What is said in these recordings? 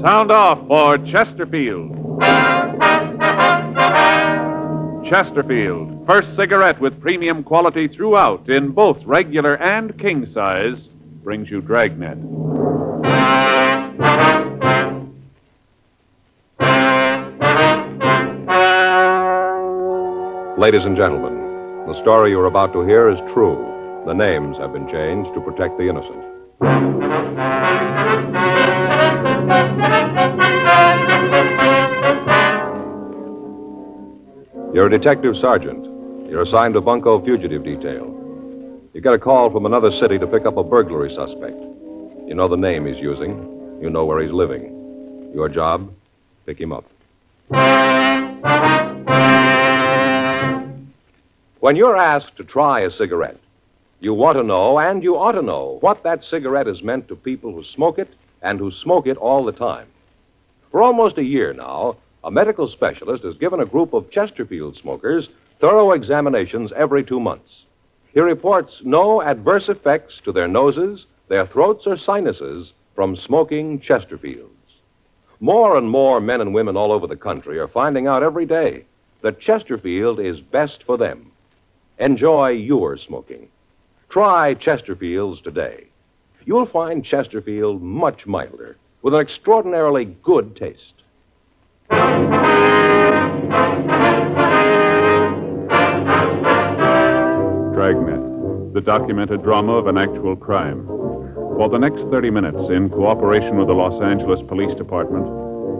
Sound off for Chesterfield. Chesterfield, first cigarette with premium quality throughout in both regular and king size, brings you Dragnet. Ladies and gentlemen, the story you're about to hear is true. The names have been changed to protect the innocent. You're a detective sergeant. You're assigned to Bunko Fugitive Detail. You get a call from another city to pick up a burglary suspect. You know the name he's using. You know where he's living. Your job? Pick him up. When you're asked to try a cigarette, you want to know, and you ought to know, what that cigarette is meant to people who smoke it and who smoke it all the time. For almost a year now, a medical specialist has given a group of Chesterfield smokers thorough examinations every two months. He reports no adverse effects to their noses, their throats, or sinuses from smoking Chesterfields. More and more men and women all over the country are finding out every day that Chesterfield is best for them. Enjoy your smoking. Try Chesterfields today. You'll find Chesterfield much milder, with an extraordinarily good taste. Dragnet, the documented drama of an actual crime. For the next 30 minutes, in cooperation with the Los Angeles Police Department,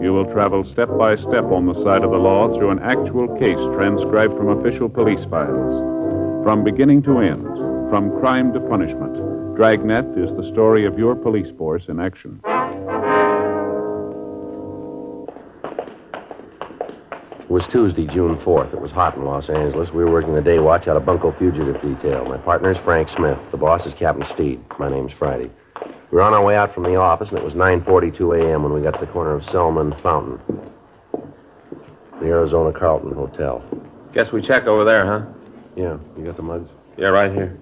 you will travel step by step on the side of the law through an actual case transcribed from official police files. From beginning to end, from crime to punishment, Dragnet is the story of your police force in action. It was Tuesday, June 4th. It was hot in Los Angeles. We were working the day watch out of Bunko Fugitive Detail. My partner is Frank Smith. The boss is Captain Steed. My name's Friday. We were on our way out from the office, and it was 9.42 a.m. when we got to the corner of Selma and Fountain. The Arizona Carlton Hotel. Guess we check over there, huh? Yeah, you got the mugs? Yeah, right here.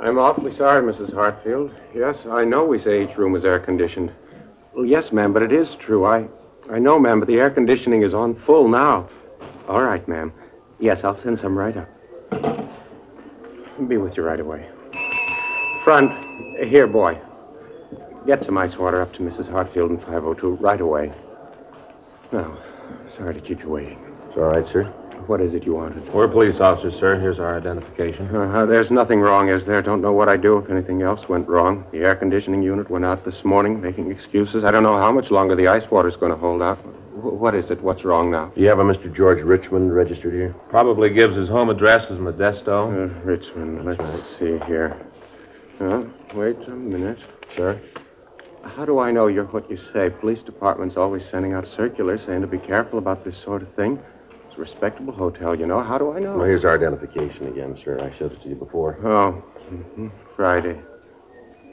I'm awfully sorry, Mrs. Hartfield. Yes, I know we say each room is air conditioned. Well, yes, ma'am, but it is true. I, I know, ma'am, but the air conditioning is on full now. All right, ma'am. Yes, I'll send some right up. Be with you right away. Front, here, boy. Get some ice water up to Mrs. Hartfield in 502 right away. Now, sorry to keep you waiting. It's all right, sir. What is it you wanted? We're police officers, sir. Here's our identification. Uh, there's nothing wrong, is there? Don't know what I'd do if anything else went wrong. The air conditioning unit went out this morning, making excuses. I don't know how much longer the ice water's going to hold out. Wh- what is it? What's wrong now? Do you have a Mr. George Richmond registered here? Probably gives his home address as Modesto. Uh, Richmond, let's see here. Uh, wait a minute. Sir? How do I know you're what you say? Police department's always sending out circulars saying to be careful about this sort of thing. It's a respectable hotel, you know. How do I know? Well, here's our identification again, sir. I showed it to you before. Oh, hmm Friday.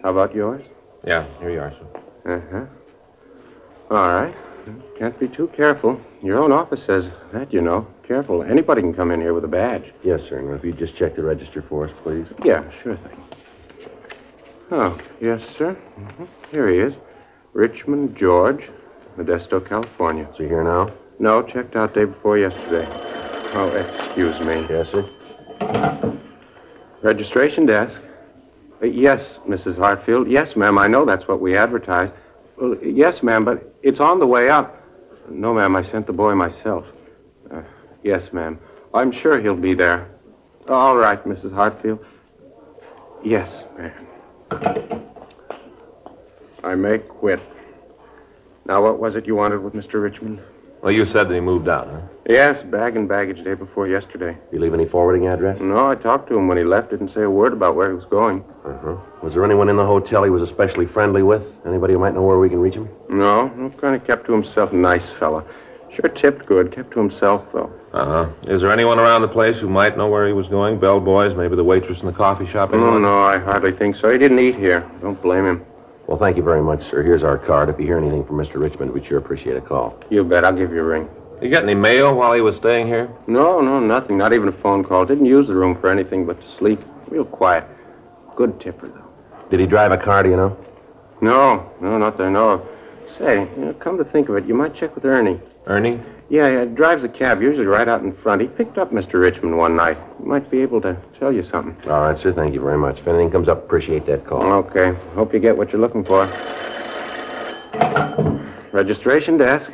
How about yours? Yeah, here you are, sir. Uh-huh. All right. Can't be too careful. Your own office says that, you know. Careful. Anybody can come in here with a badge. Yes, sir. Now, if you'd just check the register for us, please. Yeah, sure thing. Oh, yes, sir. hmm Here he is. Richmond George, Modesto, California. Is he here now? No, checked out day before yesterday. Oh, excuse me. Yes, sir. Registration desk. Uh, yes, Mrs. Hartfield. Yes, ma'am. I know that's what we advertised. Well, yes, ma'am, but it's on the way up. No, ma'am. I sent the boy myself. Uh, yes, ma'am. I'm sure he'll be there. All right, Mrs. Hartfield. Yes, ma'am. I may quit. Now, what was it you wanted with Mr. Richmond? Well, you said that he moved out, huh? Yes, bag and baggage day before yesterday. You leave any forwarding address? No, I talked to him when he left. Didn't say a word about where he was going. Uh-huh. Was there anyone in the hotel he was especially friendly with? Anybody who might know where we can reach him? No, no, kind of kept to himself. Nice fella. Sure tipped good. Kept to himself, though. Uh-huh. Is there anyone around the place who might know where he was going? Bellboys, maybe the waitress in the coffee shop? No, no, I hardly think so. He didn't eat here. Don't blame him. Well, thank you very much, sir. Here's our card. If you hear anything from Mr. Richmond, we'd sure appreciate a call. You bet. I'll give you a ring. You got any mail while he was staying here? No, no, nothing. Not even a phone call. Didn't use the room for anything but to sleep. Real quiet. Good tipper, though. Did he drive a car, do you know? No, no, not that I know of. Say, you know, come to think of it, you might check with Ernie. Ernie? Yeah, he drives a cab, usually right out in front. He picked up Mr. Richmond one night. He might be able to tell you something. All right, sir. Thank you very much. If anything comes up, appreciate that call. Okay. Hope you get what you're looking for. Registration desk.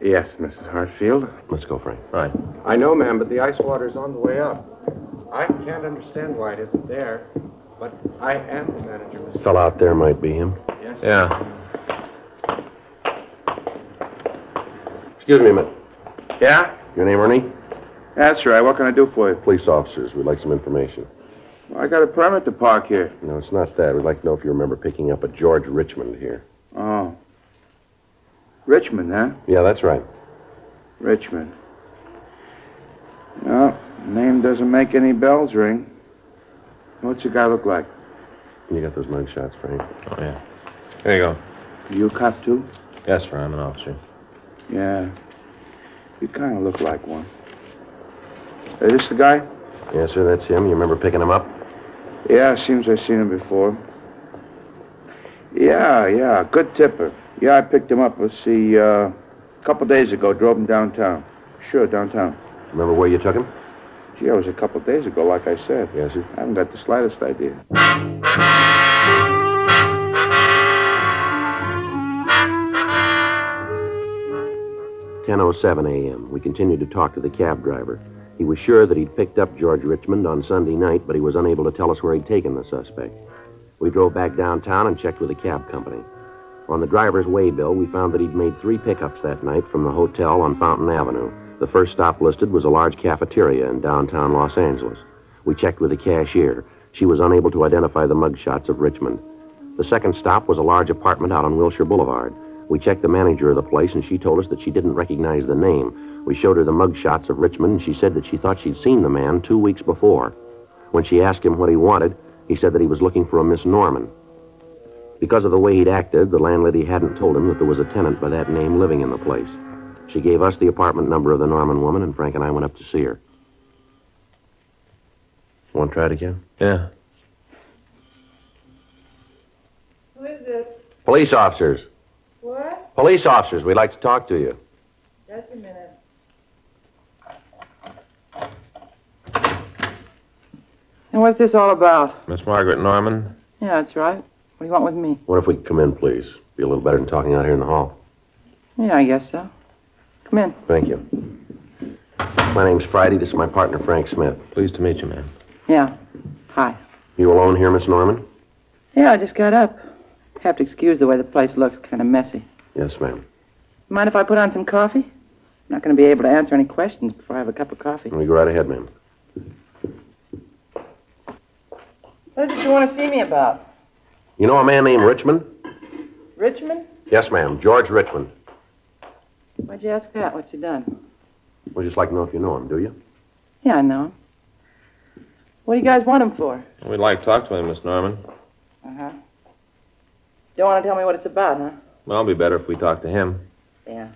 Yes, Mrs. Hartfield. Let's go, Frank. Right. I know, ma'am, but the ice water's on the way up. I can't understand why it isn't there, but I am the manager, Mr. Fell out there might be him. Yes. Yeah. Excuse me a minute. Yeah? Your name, Ernie? That's right. What can I do for you? Police officers. We'd like some information. Well, I got a permit to park here. No, it's not that. We'd like to know if you remember picking up a George Richmond here. Oh. Richmond, huh? Yeah, that's right. Richmond. No, name doesn't make any bells ring. What's the guy look like? You got those mug shots, Frank? Oh, yeah. Here you go. You a cop, too? Yes, sir. I'm an officer. Yeah. You kind of look like one. Is this the guy? Yes, sir, that's him. You remember picking him up? Yeah, seems I've seen him before. Yeah, yeah, good tipper. Yeah, I picked him up, let's see, uh, a couple days ago, drove him downtown. Sure, downtown. Remember where you took him? Gee, it was a couple days ago, like I said. Yes, sir. I haven't got the slightest idea. Ten oh seven a.m. We continued to talk to the cab driver. He was sure that he'd picked up George Richmond on Sunday night, but he was unable to tell us where he'd taken the suspect. We drove back downtown and checked with the cab company. On the driver's waybill, we found that he'd made three pickups that night from the hotel on Fountain Avenue. The first stop listed was a large cafeteria in downtown Los Angeles. We checked with the cashier. She was unable to identify the mugshots of Richmond. The second stop was a large apartment out on Wilshire Boulevard. We checked the manager of the place, and she told us that she didn't recognize the name. We showed her the mugshots of Richmond, and she said that she thought she'd seen the man two weeks before. When she asked him what he wanted, he said that he was looking for a Miss Norman. Because of the way he'd acted, the landlady hadn't told him that there was a tenant by that name living in the place. She gave us the apartment number of the Norman woman, and Frank and I went up to see her. Want to try it again? Yeah. Who is it? Police officers. What? Police officers, we'd like to talk to you. Just a minute. And what's this all about? Miss Margaret Norman? Yeah, that's right. What do you want with me? What if we could come in, please? Be a little better than talking out here in the hall. Yeah, I guess so. Come in. Thank you. My name's Friday. This is my partner, Frank Smith. Pleased to meet you, ma'am. Yeah. Hi. You alone here, Miss Norman? Yeah, I just got up. Have to excuse the way the place looks, kind of messy. Yes, ma'am. Mind if I put on some coffee? I'm not going to be able to answer any questions before I have a cup of coffee. We go right ahead, ma'am. What is it you want to see me about? You know a man named Richmond? Richmond? Yes, ma'am. George Richmond. Why'd you ask that? What's he done? We'd just like to know if you know him, do you? Yeah, I know him. What do you guys want him for? We'd like to talk to him, Miss Norman. Uh-huh. Don't want to tell me what it's about, huh? Well, it'll be better if we talk to him. Yeah.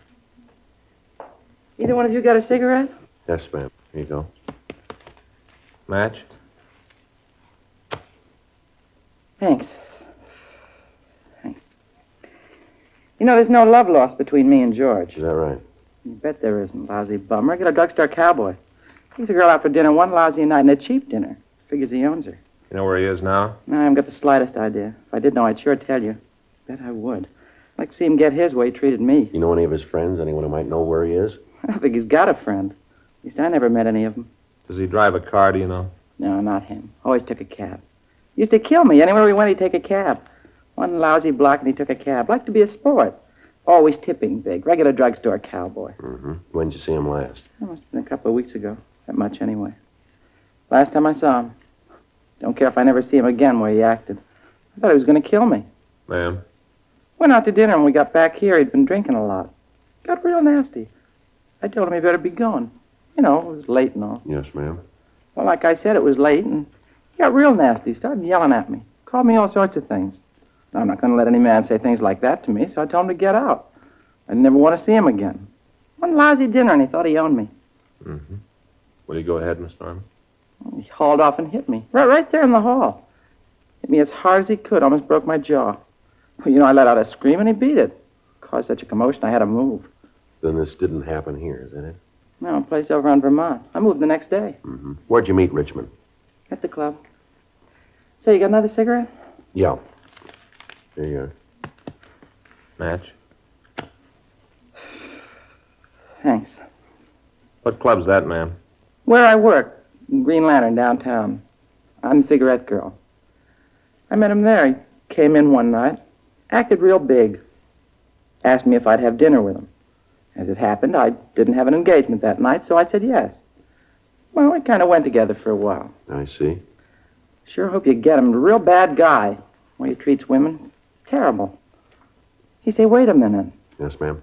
Either one of you got a cigarette? Yes, ma'am. Here you go. Match? Thanks. Thanks. You know, there's no love lost between me and George. Is that right? You bet there isn't, lousy bum. Regular drugstore cowboy. Takes a girl out for dinner one lousy night and a cheap dinner. Figures he owns her. You know where he is now? No, I haven't got the slightest idea. If I did know, I'd sure tell you. Bet I would. I'd like to see him get his way he treated me. You know any of his friends? Anyone who might know where he is? I don't think he's got a friend. At least I never met any of them. Does he drive a car, do you know? No, not him. Always took a cab. Used to kill me. Anywhere we went, he'd take a cab. One lousy block and he took a cab. Liked to be a sport. Always tipping big. Regular drugstore cowboy. Mm-hmm. When'd you see him last? That must have been a couple of weeks ago. That much, anyway. Last time I saw him. Don't care if I never see him again where he acted. I thought he was going to kill me. Ma'am? Went out to dinner and we got back here. He'd been drinking a lot. Got real nasty. I told him he better be going. You know, it was late and all. Yes, ma'am. Well, like I said, it was late and he got real nasty. Started yelling at me. Called me all sorts of things. Now, I'm not going to let any man say things like that to me, so I told him to get out. I never want to see him again. One lousy dinner and he thought he owned me. Mm-hmm. Will you go ahead, Miss Norman? He hauled off and hit me. Right, right there in the hall. Hit me as hard as he could, almost broke my jaw. Well, you know, I let out a scream and he beat it. caused such a commotion I had to move. Then this didn't happen here, is that it? No, a place over on Vermont. I moved the next day. Mm-hmm. Where'd you meet Richmond? At the club. Say, you got another cigarette? Yeah. There you are. Match. Thanks. What club's that, ma'am? Where I work, Green Lantern downtown. I'm the cigarette girl. I met him there. He came in one night, acted real big. Asked me if I'd have dinner with him. As it happened, I didn't have an engagement that night, so I said yes. Well, we kind of went together for a while. I see. Sure hope you get him. Real bad guy. Way he treats women. Terrible. He say, wait a minute. Yes, ma'am.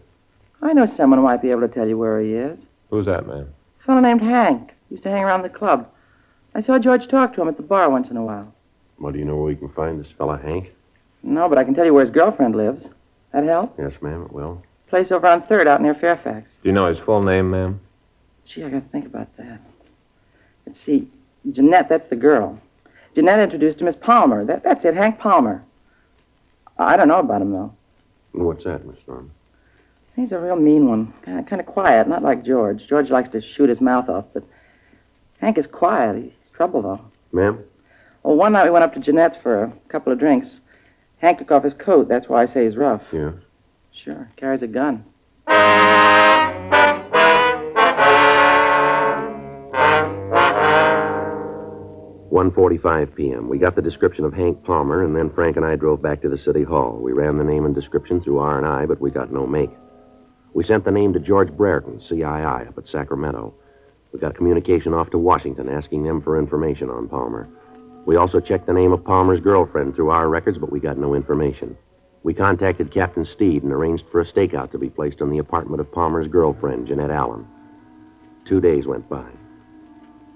I know someone who might be able to tell you where he is. Who's that, ma'am? A fellow named Hank. Used to hang around the club. I saw George talk to him at the bar once in a while. Well, do you know where we can find this fellow Hank? No, but I can tell you where his girlfriend lives. That help? Yes, ma'am, it will. Place over on Third out near Fairfax. Do you know his full name, ma'am? Gee, I gotta think about that. Let's see. Jeanette, that's the girl. Jeanette introduced him as Palmer. That, that's it, Hank Palmer. I don't know about him, though. What's that, Miss Norman? He's a real mean one. Kind of, kind of quiet, not like George. George likes to shoot his mouth off, but Hank is quiet. He's trouble, though. Ma'am? Well, one night we went up to Jeanette's for a couple of drinks. Hank took off his coat. That's why I say he's rough. Yeah. Sure. Carries a gun. 1.45 p.m. We got the description of Hank Palmer, and then Frank and I drove back to the city hall. We ran the name and description through R&I, but we got no make. We sent the name to George Brereton, CII, up at Sacramento. We got communication off to Washington asking them for information on Palmer. We also checked the name of Palmer's girlfriend through our records, but we got no information. We contacted Captain Steed and arranged for a stakeout to be placed on the apartment of Palmer's girlfriend, Jeanette Allen. Two days went by.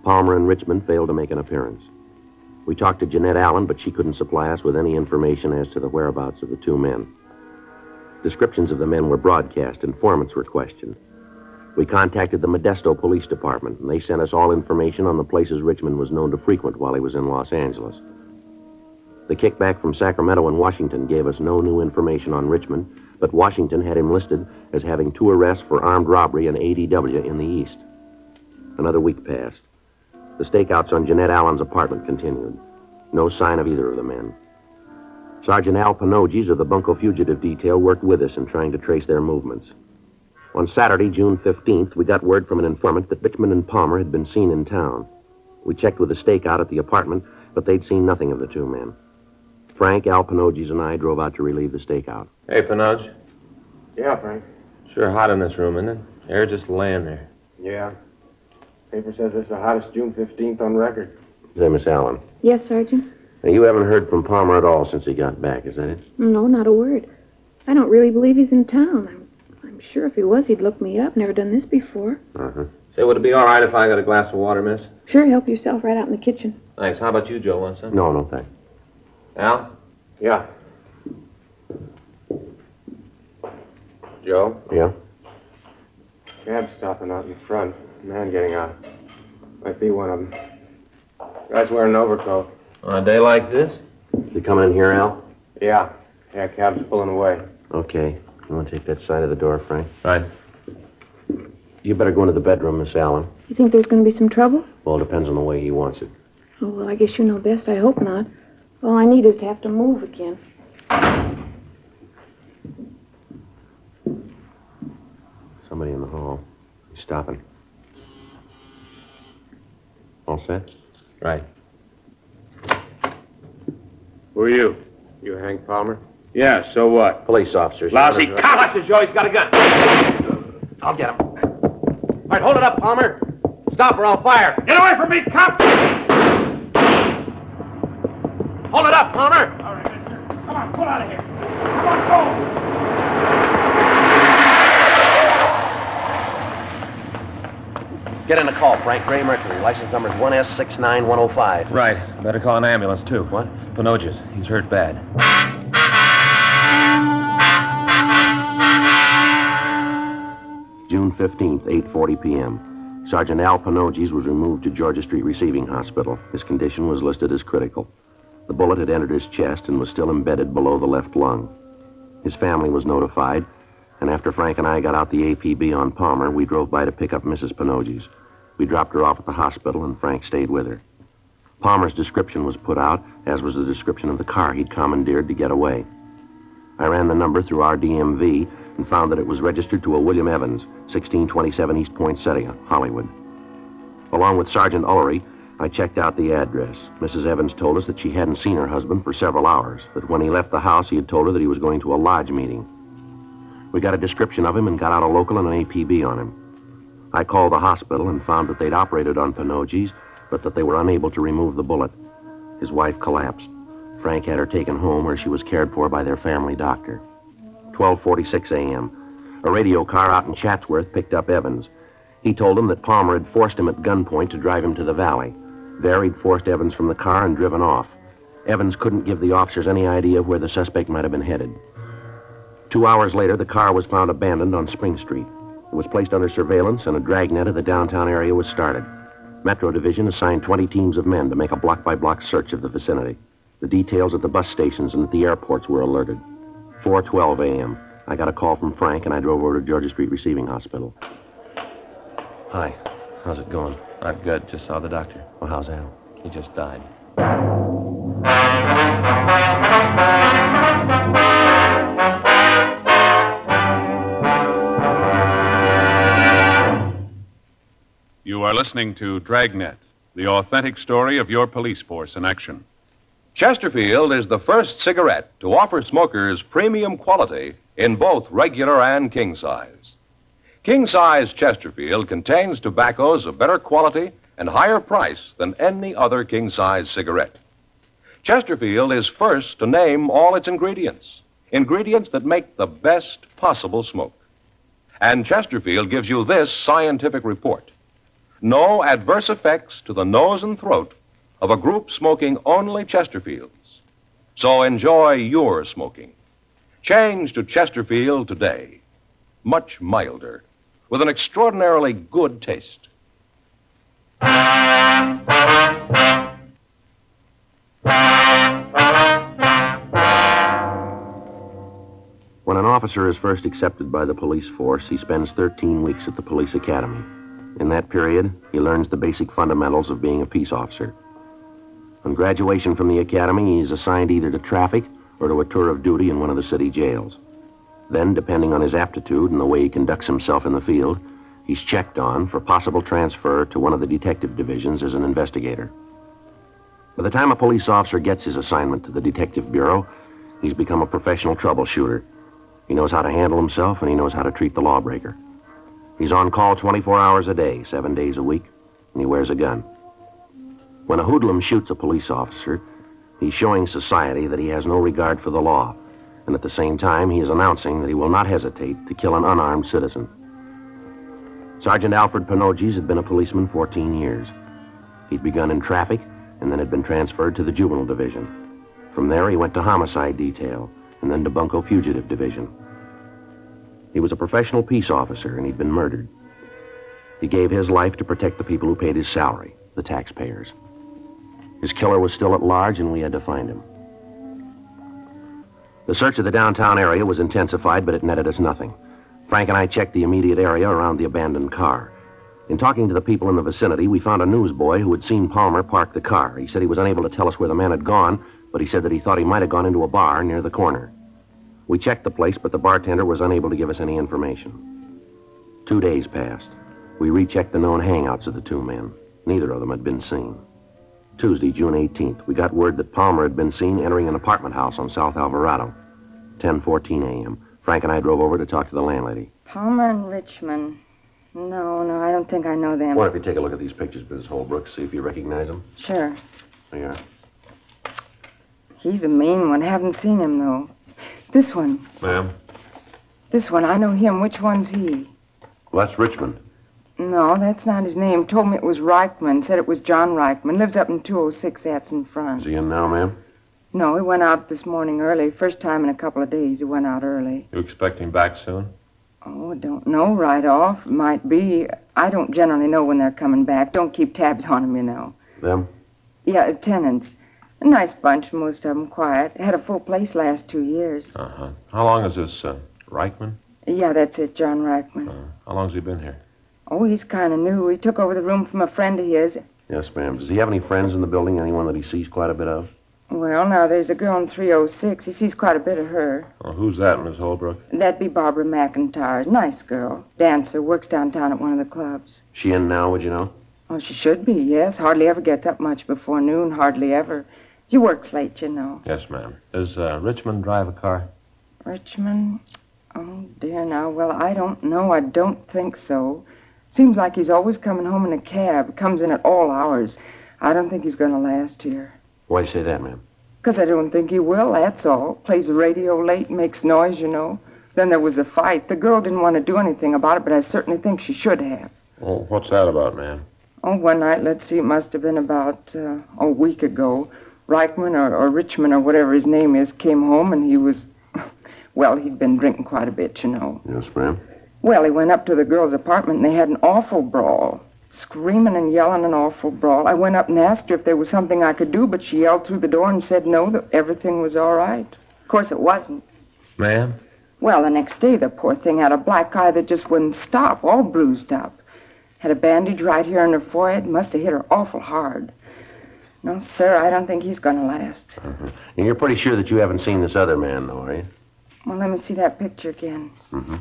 Palmer and Richmond failed to make an appearance. We talked to Jeanette Allen, but she couldn't supply us with any information as to the whereabouts of the two men. Descriptions of the men were broadcast, informants were questioned. We contacted the Modesto Police Department, and they sent us all information on the places Richmond was known to frequent while he was in Los Angeles. The kickback from Sacramento and Washington gave us no new information on Richmond, but Washington had him listed as having two arrests for armed robbery and ADW in the East. Another week passed. The stakeouts on Jeanette Allen's apartment continued. No sign of either of the men. Sergeant Al Panoges of the Bunko Fugitive Detail worked with us in trying to trace their movements. On Saturday, June 15th, we got word from an informant that Richmond and Palmer had been seen in town. We checked with the stakeout at the apartment, but they'd seen nothing of the two men. Frank, Al Panoges, and I drove out to relieve the stakeout. Hey, Pinoge. Yeah, Frank. Sure hot in this room, isn't it? Air just laying there. Yeah. Paper says it's the hottest June 15th on record. Say, Miss Allen, Yes, Sergeant? now, you haven't heard from Palmer at all since he got back, is that it? No, not a word. I don't really believe he's in town. I'm, I'm sure if he was, he'd look me up. Never done this before. Uh-huh. Say, would it be all right if I got a glass of water, miss? Sure, help yourself right out in the kitchen. Thanks. How about you, Joe? Want some? No, no, thanks. Al? Yeah. Joe, Yeah? cab's stopping out in front. Man getting out. Might be one of them. Guy's wearing an overcoat. On a day like this? You coming in here, Al? Yeah. Yeah, cab's pulling away. Okay. You want to take that side of the door, Frank? Right. You better go into the bedroom, Miss Allen. You think there's going to be some trouble? Well, it depends on the way he wants it. Oh, well, I guess you know best. I hope not. All I need is to have to move again. Somebody in the hall. He's stopping. All set? Right. Who are you? You Hank Palmer? Yeah, so what? Police officers. Lousy cop! Listen, Joe, he's got a gun. I'll get him. All right, hold it up, Palmer. Stop or I'll fire. Get away from me, cop! Hold it up, Palmer. All right, mister. Come on, pull out of here. Come on, go. Get in a call, Frank. Gray Mercury. License number's 1S69105. Right. Better call an ambulance, too. What? Pinoges. He's hurt bad. June 15th, 8.40 p.m. Sergeant Al Panoges was removed to Georgia Street Receiving Hospital. His condition was listed as critical. The bullet had entered his chest and was still embedded below the left lung. His family was notified, And after Frank and I got out the APB on Palmer, we drove by to pick up Mrs. Pinogi's. We dropped her off at the hospital, and Frank stayed with her. Palmer's description was put out, as was the description of the car he'd commandeered to get away. I ran the number through our DMV and found that it was registered to a William Evans, 1627 East Poinsettia, Hollywood. Along with Sergeant Ullery, I checked out the address. Mrs. Evans told us that she hadn't seen her husband for several hours, that when he left the house, he had told her that he was going to a lodge meeting. We got a description of him and got out a local and an APB on him. I called the hospital and found that they'd operated on Pinogi's, but that they were unable to remove the bullet. His wife collapsed. Frank had her taken home where she was cared for by their family doctor. 12:46 a.m. A radio car out in Chatsworth picked up Evans. He told them that Palmer had forced him at gunpoint to drive him to the valley. There, he'd forced Evans from the car and driven off. Evans couldn't give the officers any idea of where the suspect might have been headed. Two hours later, the car was found abandoned on Spring Street. It was placed under surveillance, and a dragnet of the downtown area was started. Metro Division assigned 20 teams of men to make a block by block search of the vicinity. The details at the bus stations and at the airports were alerted. 4:12 a.m. I got a call from Frank, and I drove over to Georgia Street Receiving Hospital. Hi. How's it going? I'm good. Just saw the doctor. Well, how's Al? He just died. You are listening to Dragnet, the authentic story of your police force in action. Chesterfield is the first cigarette to offer smokers premium quality in both regular and king size. King size Chesterfield contains tobaccos of better quality and higher price than any other king size cigarette. Chesterfield is first to name all its ingredients, ingredients that make the best possible smoke. And Chesterfield gives you this scientific report no adverse effects to the nose and throat of a group smoking only Chesterfields. So enjoy your smoking. Change to Chesterfield today. Much milder, with an extraordinarily good taste. When an officer is first accepted by the police force, he spends 13 weeks at the police academy. In that period, he learns the basic fundamentals of being a peace officer. On graduation from the academy, he is assigned either to traffic or to a tour of duty in one of the city jails. Then, depending on his aptitude and the way he conducts himself in the field, he's checked on for possible transfer to one of the detective divisions as an investigator. By the time a police officer gets his assignment to the detective bureau, he's become a professional troubleshooter. He knows how to handle himself and he knows how to treat the lawbreaker. He's on call 24 hours a day, seven days a week, and he wears a gun. When a hoodlum shoots a police officer, he's showing society that he has no regard for the law, and at the same time, he is announcing that he will not hesitate to kill an unarmed citizen. Sergeant Alfred Pinogis had been a policeman 14 years. He'd begun in traffic and then had been transferred to the juvenile division. From there, he went to homicide detail and then to Bunko Fugitive Division. He was a professional peace officer, and he'd been murdered. He gave his life to protect the people who paid his salary, the taxpayers. His killer was still at large, and we had to find him. The search of the downtown area was intensified, but it netted us nothing. Frank and I checked the immediate area around the abandoned car. In talking to the people in the vicinity, we found a newsboy who had seen Palmer park the car. He said he was unable to tell us where the man had gone, but he said that he thought he might have gone into a bar near the corner. We checked the place, but the bartender was unable to give us any information. Two days passed. We rechecked the known hangouts of the two men. Neither of them had been seen. Tuesday, June 18th, we got word that Palmer had been seen entering an apartment house on South Alvarado. 10:14 a.m. Frank and I drove over to talk to the landlady. Palmer and Richmond. No, no, I don't think I know them. What if you take a look at these pictures, Mrs. Holbrook, see if you recognize them? Sure. There you are. He's a mean one. Haven't seen him, though. This one. Ma'am? This one. I know him. Which one's he? Well, that's Richmond. No, that's not his name. Told me it was Reichman. Said it was John Reichman. Lives up in 206. That's in front. Is he in now, ma'am? No, he went out this morning early. First time in a couple of days he went out early. You expect him back soon? Oh, I don't know right off. Might be. I don't generally know when they're coming back. Don't keep tabs on 'em, you know. Them? Yeah, tenants. A nice bunch, most of 'em quiet. Had a full place last two years. Uh-huh. How long is this, uh, Reichman? Yeah, that's it, John Reichman. Uh, how long's he been here? Oh, he's kind of new. He took over the room from a friend of his. Yes, ma'am. Does he have any friends in the building? Anyone that he sees quite a bit of? Well, now, there's a girl in 306. He sees quite a bit of her. Well, who's that, Miss Holbrook? That'd be Barbara McIntyre. Nice girl. Dancer. Works downtown at one of the clubs. She in now, would you know? Oh, she should be, yes. Hardly ever gets up much before noon. Hardly ever. She works late, you know. Yes, ma'am. Does uh, Richmond drive a car? Richmond? Oh, dear, now. Well, I don't know. I don't think so. Seems like he's always coming home in a cab. Comes in at all hours. I don't think he's going to last here. Why do you say that, ma'am? Because I don't think he will, that's all. Plays the radio late, makes noise, you know. Then there was a fight. The girl didn't want to do anything about it, but I certainly think she should have. Oh, what's that about, ma'am? Oh, one night, let's see, it must have been about uh, a week ago. Reichman or, or Richmond or whatever his name is came home and he was, well, he'd been drinking quite a bit, you know. Yes, ma'am. Well, he went up to the girl's apartment and they had an awful brawl. Screaming and yelling an awful brawl. I went up and asked her if there was something I could do, but she yelled through the door and said no, that everything was all right. Of course, it wasn't. Ma'am? Well, the next day, the poor thing had a black eye that just wouldn't stop, all bruised up. Had a bandage right here on her forehead. Must have hit her awful hard. No, sir, I don't think he's going to last. Uh-huh. And you're pretty sure that you haven't seen this other man, though, are you? Well, let me see that picture again. Mm-hmm.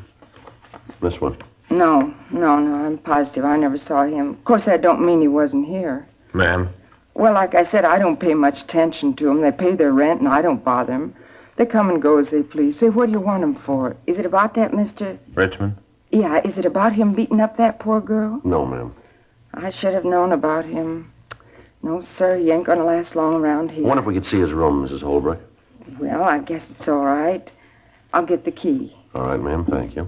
This one. No, no, no, I'm positive. I never saw him. Of course, that don't mean he wasn't here. Ma'am? Well, like I said, I don't pay much attention to them. They pay their rent, and I don't bother them. They come and go as they please. Say, what do you want them for? Is it about that, mister? Richmond? Yeah, is it about him beating up that poor girl? No, ma'am. I should have known about him. No, sir, he ain't gonna last long around I here. wonder if we could see his room, Mrs. Holbrook. Well, I guess it's all right. I'll get the key. All right, ma'am. Thank you.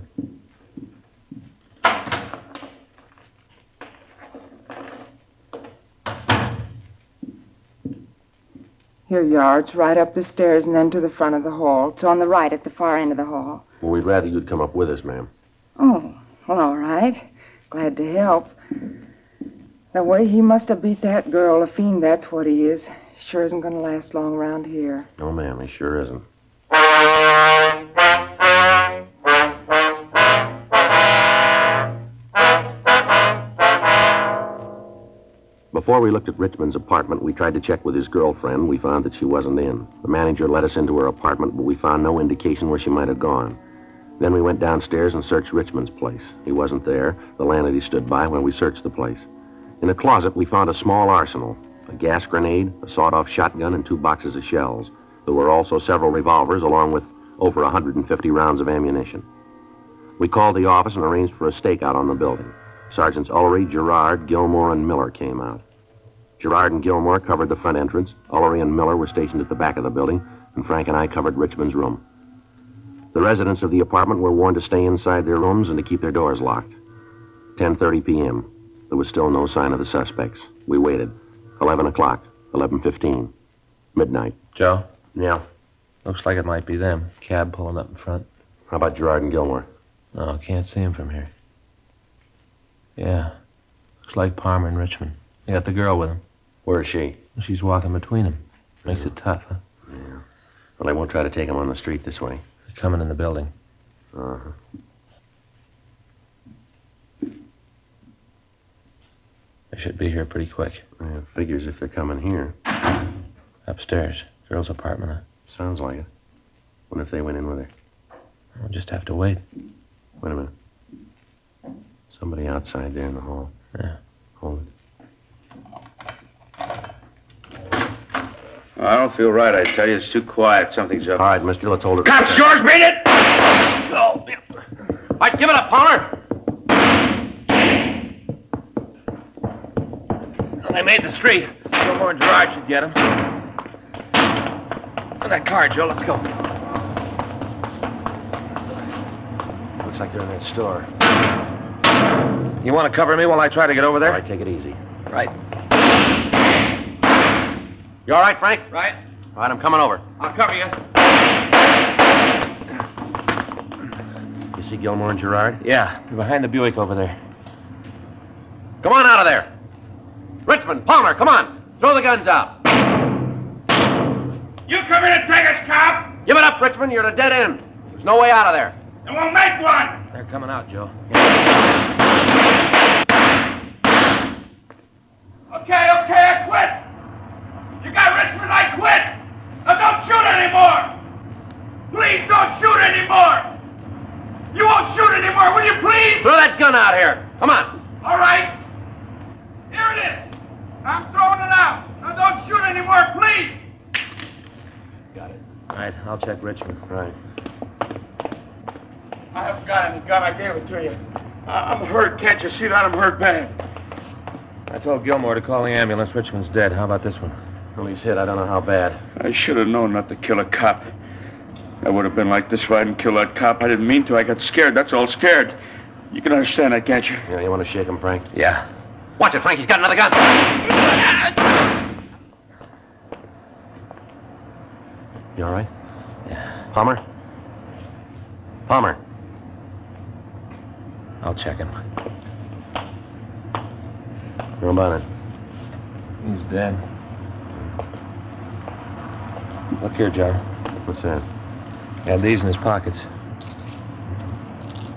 Here you are. It's right up the stairs and then to the front of the hall. It's on the right at the far end of the hall. Well, we'd rather you'd come up with us, ma'am. Oh, well, all right. Glad to help. The way he must have beat that girl, a fiend, that's what he is. Sure isn't going to last long around here. No, ma'am. He sure isn't. Before we looked at Richmond's apartment, we tried to check with his girlfriend. We found that she wasn't in. The manager let us into her apartment, but we found no indication where she might have gone. Then we went downstairs and searched Richmond's place. He wasn't there. The landlady stood by when we searched the place. In a closet, we found a small arsenal a gas grenade, a sawed off shotgun, and two boxes of shells. There were also several revolvers, along with over 150 rounds of ammunition. We called the office and arranged for a stakeout on the building. Sergeants Ullery, Gerard, Gilmore, and Miller came out. Gerard and Gilmore covered the front entrance. Ullery and Miller were stationed at the back of the building, and Frank and I covered Richmond's room. The residents of the apartment were warned to stay inside their rooms and to keep their doors locked. 10:30 p.m. There was still no sign of the suspects. We waited. 11 o'clock, 11:15, midnight. Joe? Yeah. Looks like it might be them. Cab pulling up in front. How about Gerard and Gilmore? No, can't see him from here. Yeah. Looks like Palmer and Richmond. They got the girl with them. Where is she? She's walking between them. Makes it tough, huh? Yeah. Well, I won't try to take them on the street this way. They're coming in the building. Uh-huh. They should be here pretty quick. Yeah, figures if they're coming here. Upstairs. Girl's apartment. Huh? Sounds like it. Wonder if they went in with her. We'll just have to wait. Wait a minute. Somebody outside there in the hall. Yeah. Hold it. I don't feel right, I tell you. It's too quiet. Something's up. All right, mister, let's hold it. Cops, George, beat it! Oh. All right, give it up, Palmer. They made the street. No more Gerard should get him. And that car, Joe. Let's go. Looks like they're in that store. You want to cover me while I try to get over there? All right, take it easy. Right. You all right, Frank? Right. All right, I'm coming over. I'll cover you. You see Gilmore and Gerard? Yeah, they're behind the Buick over there. Come on out of there. Richmond, Palmer, come on. Throw the guns out. You come in and take us, cop! Give it up, Richmond. You're at a dead end. There's no way out of there. And we'll make one! They're coming out, Joe. Okay, okay, I quit! You got Richmond, I quit! Now don't shoot anymore! Please don't shoot anymore! You won't shoot anymore, will you please? Throw that gun out here. Come on. All right. Here it is. I'm throwing it out. Now don't shoot anymore, please! Got it. All right, I'll check Richmond. Right. I haven't got any gun. I gave it to you. I- I'm hurt. Can't you see that? I'm hurt bad. I told Gilmore to call the ambulance. Richmond's dead. How about this one? Well, he's hit. I don't know how bad. I should have known not to kill a cop. I would have been like this if I hadn't killed that cop. I didn't mean to. I got scared. That's all, scared. You can understand that, can't you? Yeah, you want to shake him, Frank? Yeah. Watch it, Frank. He's got another gun. You all right? Yeah. Palmer? Palmer. I'll check him. How about it? He's dead. Look here, Joe. What's that? He had these in his pockets.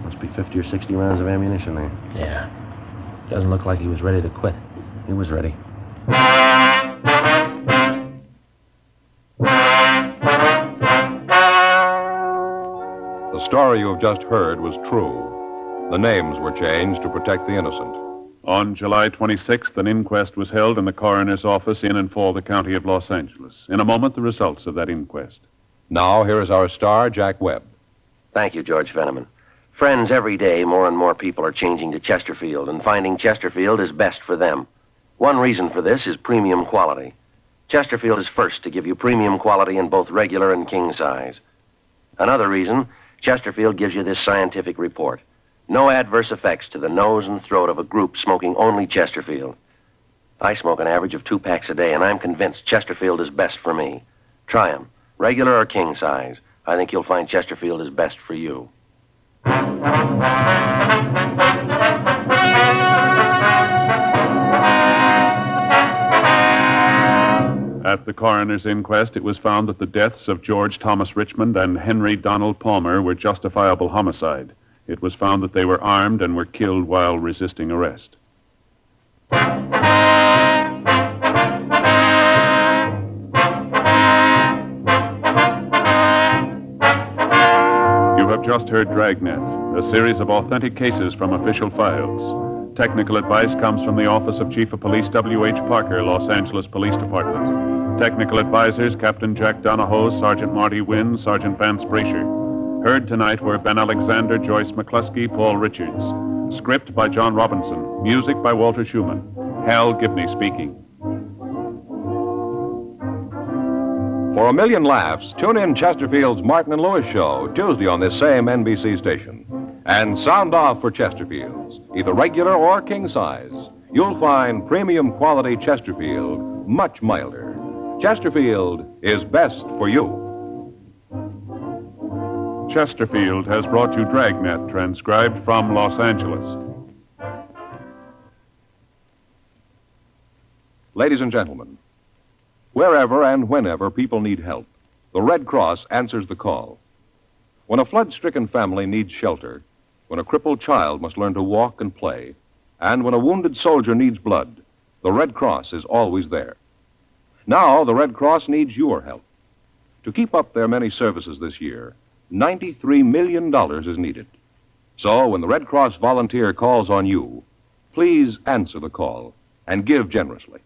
Must be 50 or 60 rounds of ammunition there. Yeah. Doesn't look like he was ready to quit. He was ready. The story you have just heard was true. The names were changed to protect the innocent. On July 26th, an inquest was held in the coroner's office in and for the county of Los Angeles. In a moment, the results of that inquest. Now, here is our star, Jack Webb. Thank you, George Fenneman. Friends, every day more and more people are changing to Chesterfield and finding Chesterfield is best for them. One reason for this is premium quality. Chesterfield is first to give you premium quality in both regular and king size. Another reason, Chesterfield gives you this scientific report. No adverse effects to the nose and throat of a group smoking only Chesterfield. I smoke an average of two packs a day, and I'm convinced Chesterfield is best for me. Try Try 'em, regular or king size. I think you'll find Chesterfield is best for you. At the coroner's inquest, it was found that the deaths of George Thomas Richmond and Henry Donald Palmer were justifiable homicide. It was found that they were armed and were killed while resisting arrest. You have just heard Dragnet, a series of authentic cases from official files. Technical advice comes from the Office of Chief of Police W.H. Parker, Los Angeles Police Department. Technical advisors Captain Jack Donahoe, Sergeant Marty Wynn, Sergeant Vance Brasher. Heard tonight were Ben Alexander, Joyce McCluskey, Paul Richards. Script by John Robinson. Music by Walter Schumann. Hal Gibney speaking. For a million laughs, tune in Chesterfield's Martin and Lewis show Tuesday on this same NBC station. And sound off for Chesterfield's, either regular or king size. You'll find premium quality Chesterfield much milder. Chesterfield is best for you. Chesterfield has brought you Dragnet, transcribed from Los Angeles. Ladies and gentlemen, wherever and whenever people need help, the Red Cross answers the call. When a flood stricken family needs shelter, when a crippled child must learn to walk and play, and when a wounded soldier needs blood, the Red Cross is always there. Now, the Red Cross needs your help. To keep up their many services this year, $93 million is needed. So when the Red Cross volunteer calls on you, please answer the call and give generously.